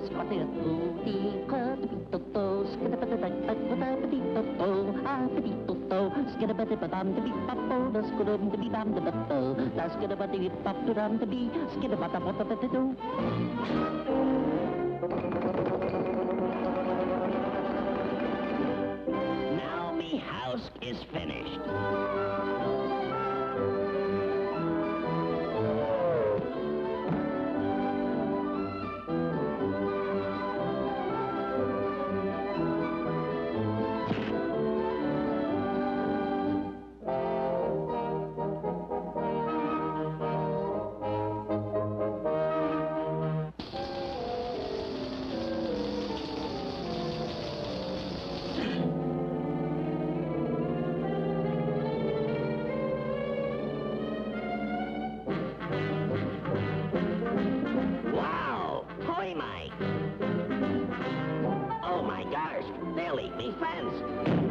Skvatteretto di quadripitotto, skadabadabadabadabaditotto, abaditotto, skadabadabadam-de-bip-bop-bo, da skudum-de-bip-bam-de-bop-bo, da skadabadibip-bop-dudam-de-bi, skadabadabadabadado. Now ハハハハ! They'll me fence.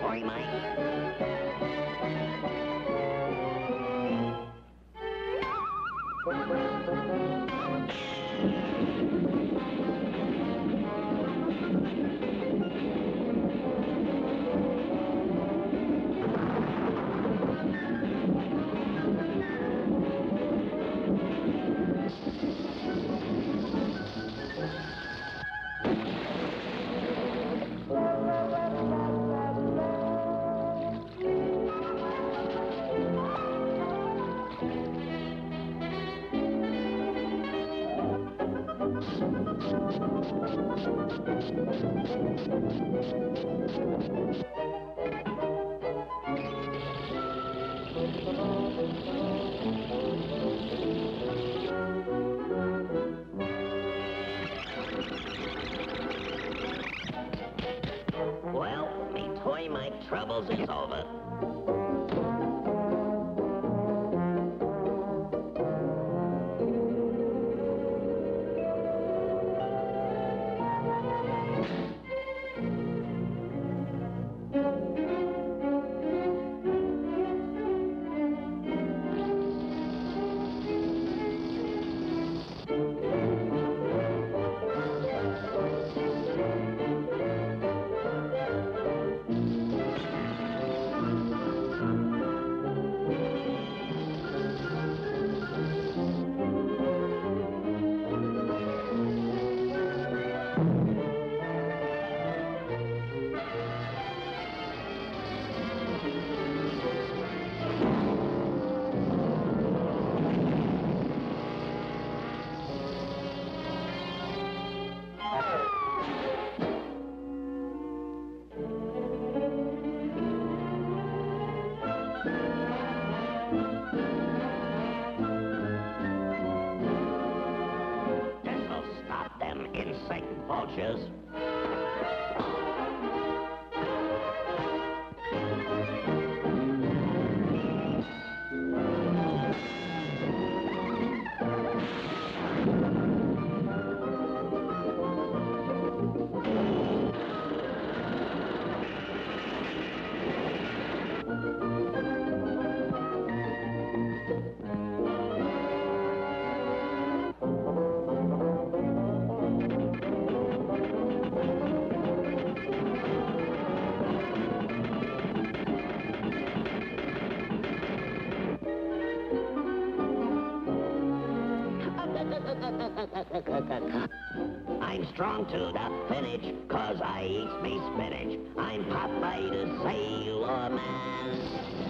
Toy Mike. Well, me toy Mike troubles is over. Insect vultures. I'm strong to the finish, cause I eat me spinach. I'm Popeye the Sailor Man.